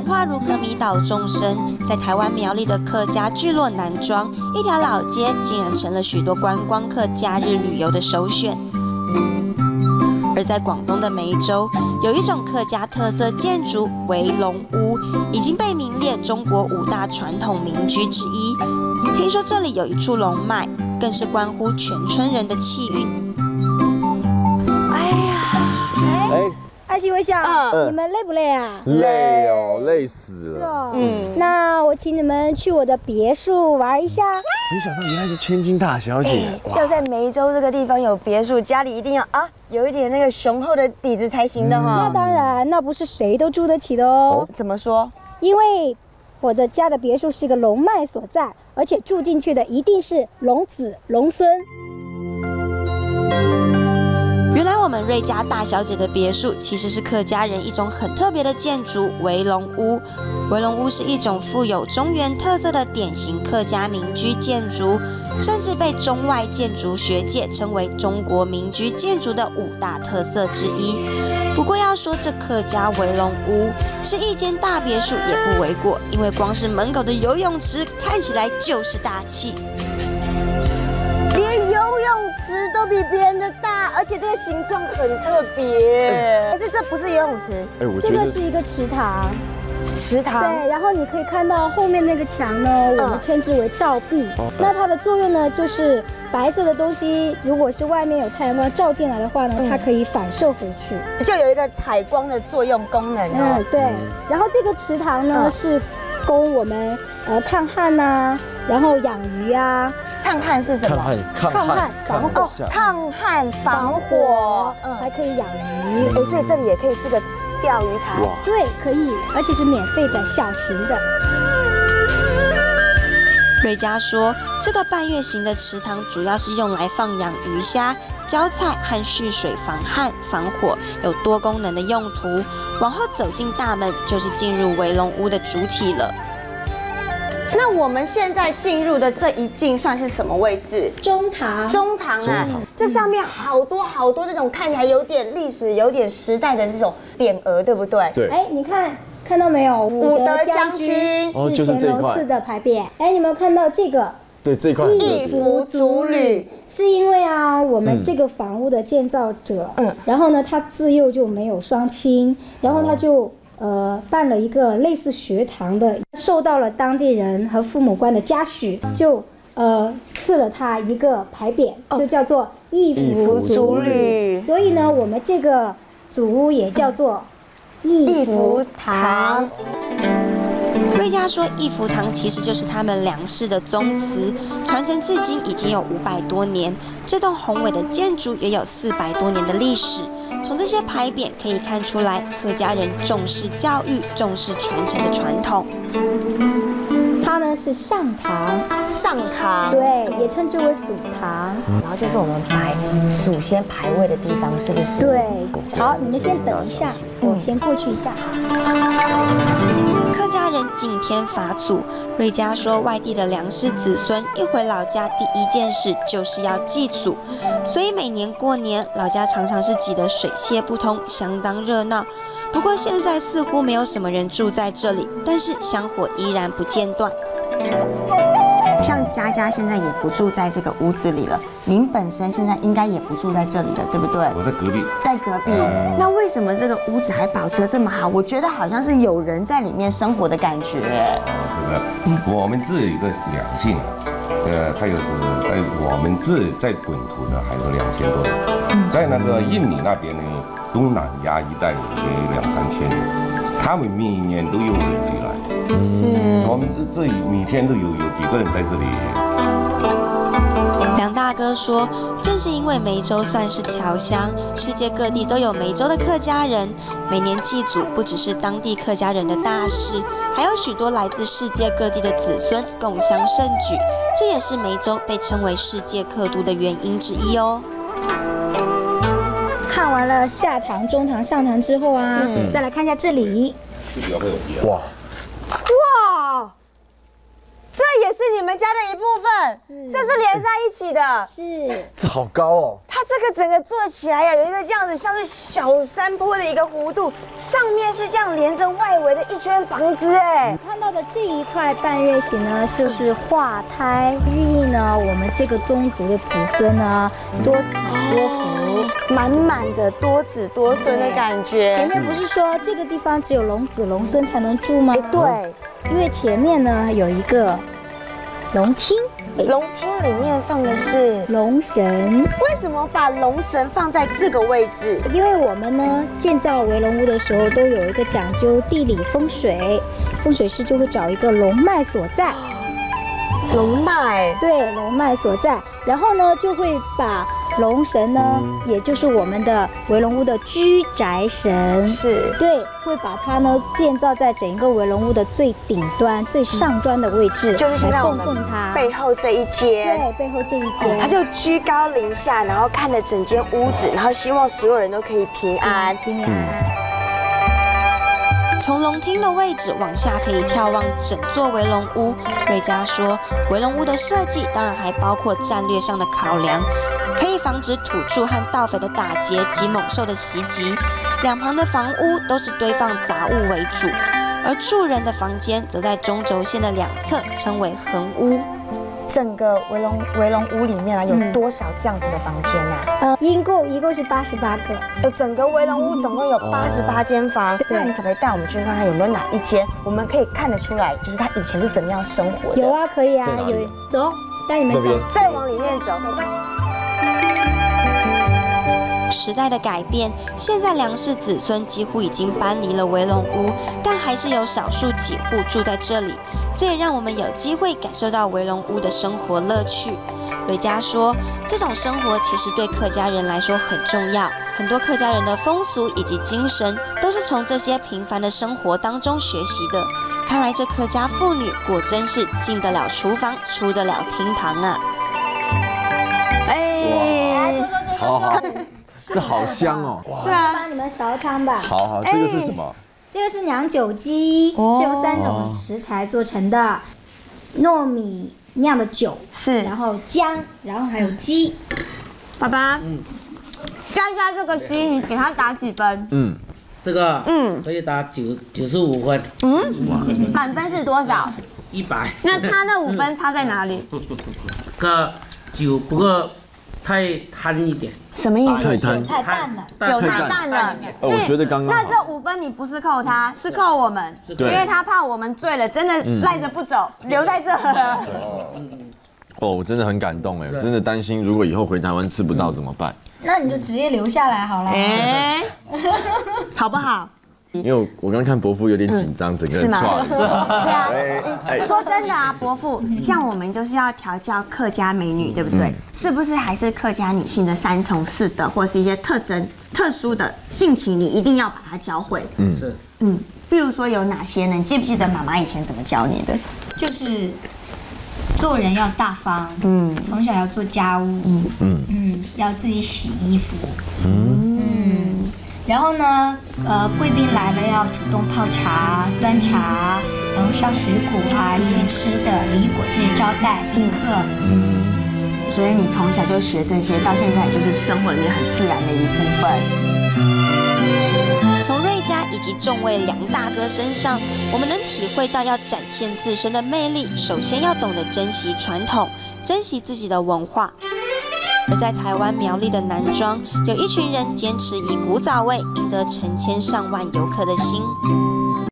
文化如何迷倒众生，在台湾苗栗的客家聚落南庄，一条老街竟然成了许多观光客假日旅游的首选。而在广东的梅州，有一种客家特色建筑围龙屋，已经被名列中国五大传统民居之一。听说这里有一处龙脉，更是关乎全村人的气运。哎呀，哎，二喜微笑，你们累不累啊？累哦，累死了。嗯，那我请你们去我的别墅玩一下。没想到原来是千金大小姐，要在梅州这个地方有别墅，家里一定要啊。有一点那个雄厚的底子才行的哈。那当然，那不是谁都住得起的哦。怎么说？因为我的家的别墅是一个龙脉所在，而且住进去的一定是龙子龙孙。们瑞家大小姐的别墅其实是客家人一种很特别的建筑——围龙屋。围龙屋是一种富有中原特色的典型客家民居建筑。甚至被中外建筑学界称为中国民居建筑的五大特色之一。不过要说这客家围龙屋是一间大别墅也不为过，因为光是门口的游泳池看起来就是大气，连游泳池都比别人的大，而且这个形状很特别。可是这不是游泳池，这个是一个池塘。池塘对，然后你可以看到后面那个墙呢，我们称之为照壁。那它的作用呢，就是白色的东西，如果是外面有太阳光照进来的话呢，它可以反射回去，就有一个采光的作用功能。嗯，对。然后这个池塘呢，是供我们呃抗旱呐，然后养鱼啊。抗旱是什么？抗旱防火。抗旱防火，嗯，还可以养鱼。哎，所以这里也可以是个。钓鱼台，对，可以，而且是免费的，小型的。瑞佳说，这个半月形的池塘主要是用来放养鱼虾、浇菜和蓄水防旱防火，有多功能的用途。往后走进大门，就是进入围龙屋的主体了。那我们现在进入的这一进算是什么位置？中堂。中堂啊，这上面好多好多这种看起来有点历史、有点时代的这种匾额，对不对？对。哎，你看看到没有？武德将军是乾隆赐的牌匾。哎，你有没有看到这个？对，这块。一服足履，是因为啊，我们这个房屋的建造者，嗯，然后呢，他自幼就没有双亲，然后他就。呃，办了一个类似学堂的，受到了当地人和父母官的嘉许，就呃赐了他一个牌匾，就叫做义福祖旅。所以呢，我们这个祖屋也叫做义福堂。瑞嘉说，义福堂其实就是他们梁氏的宗祠，传承至今已经有五百多年。这栋宏伟的建筑也有四百多年的历史。从这些牌匾可以看出来，客家人重视教育、重视传承的传统。它呢是上堂，上堂，对，也称之为祖堂。然后就是我们摆祖先牌位的地方，是不是？对。好，你们先等一下，我先过去一下。客家人敬天法祖。瑞佳说，外地的梁氏子孙一回老家，第一件事就是要祭祖，所以每年过年，老家常常是挤得水泄不通，相当热闹。不过现在似乎没有什么人住在这里，但是香火依然不间断。像佳佳现在也不住在这个屋子里了，您本身现在应该也不住在这里了，对不对？我在隔壁，在隔壁。那为什么这个屋子还保持这么好？我觉得好像是有人在里面生活的感觉。这个，我们这有一个两性，呃，它有是在我们这在本土呢还是两千多人，在那个印尼那边呢，东南亚一带也两三千人，他们每年都有人回来。是，我们这这每天都有有几个人在这里。梁大哥说，正是因为梅州算是侨乡，世界各地都有梅州的客家人。每年祭祖不只是当地客家人的大事，还有许多来自世界各地的子孙共襄盛举，这也是梅州被称为世界客都的原因之一哦。看完了下堂、中堂、上堂之后啊，再来看一下这里。哇。哇，这也是你们家的一部分，是这是连在一起的。是这好高哦。它这个整个做起来呀，有一个这样子像是小山坡的一个弧度，上面是这样连着外围的一圈房子，哎，看到的这一块半月形呢，就是化胎，寓意呢我们这个宗族的子孙呢多子多福。满满的多子多孙的感觉。前面不是说这个地方只有龙子龙孙才能住吗哎，？对，因为前面呢有一个龙厅，龙厅里面放的是，龙神。为什么把龙神放在这个位置？因为我们呢建造围龙屋的时候都有一个讲究地理风水，风水师就会找一个龙脉所在，龙脉，对，龙脉所在，然后呢就会把龙神呢，也就是我们的围龙屋的居宅神，是。对，会把它呢建造在整个围龙屋的最顶端、最上端的位置，就是现在供我们奉它。背后这一间。对，背后这一间，他就居高临下，然后看着整间屋子，然后希望所有人都可以平安。平安。从龙厅的位置往下可以眺望整座围龙屋。瑞嘉说，围龙屋的设计当然还包括战略上的考量，可以防止土著和盗匪的打劫及猛兽的袭击。两旁的房屋都是堆放杂物为主，而住人的房间则在中轴线的两侧，称为横屋。整个围龙围龙屋里面啊，有多少这样子的房间啊？呃，一共一共是八十八个，呃，整个围龙屋总共有八十八间房。那你可不可以带我们去看看有没有哪一间我们可以看得出来，就是他以前是怎么样生活的？有，啊，可以啊有，走，带你们走。再往里面走。时代的改变，现在梁氏子孙几乎已经搬离了围龙屋，但还是有少数几户住在这里。这也让我们有机会感受到围龙屋的生活乐趣。瑞佳说，这种生活其实对客家人来说很重要，很多客家人的风俗以及精神都是从这些平凡的生活当中学习的。看来这客家妇女果真是进得了厨房，出得了厅堂啊！哎，好好，这好香哦。哇，对啊，帮你们烧汤吧。好好，这个是什么？这个是酿酒鸡，是由三种食材做成的，糯米酿的酒，是。然后姜，然后还有鸡。爸爸，嗯，加一下这个鸡，你给它打几分？嗯，这个嗯。可以打九九十五分，嗯，满分是多少？一百。那差那五分差在哪里？个酒不过太贪一点，什么意思？太贪。太淡了，酒太淡了。呃，我觉得刚刚那好。这五分你不是扣他，是扣我们，因对为他怕我们醉了，真的赖着不走，留在这。哦，我真的很感动哎，真的担心如果以后回台湾吃不到怎么办？那你就直接留下来好了。哎，好不好？因为我我刚看伯父有点紧张，整个人是吗。对啊。说真的啊，伯父，像我们就是要调教客家美女，对不对？是不是还是客家女性的三从四德，或是一些特征、特殊的性情，你一定要把它教会？嗯是嗯，比如说有哪些呢？你记不记得妈妈以前怎么教你的？就是做人要大方，嗯从小要做家务，嗯嗯嗯，要自己洗衣服，嗯，然后呢，呃，贵宾来了要主动泡茶、端茶，然后烧水果啊，一些吃的礼果这些招待宾客。所以你从小就学这些，到现在就是生活里面很自然的一部分。从瑞佳以及众位梁大哥身上，我们能体会到要展现自身的魅力，首先要懂得珍惜传统，珍惜自己的文化。而在台湾苗栗的南庄，有一群人坚持以古早味赢得成千上万游客的心。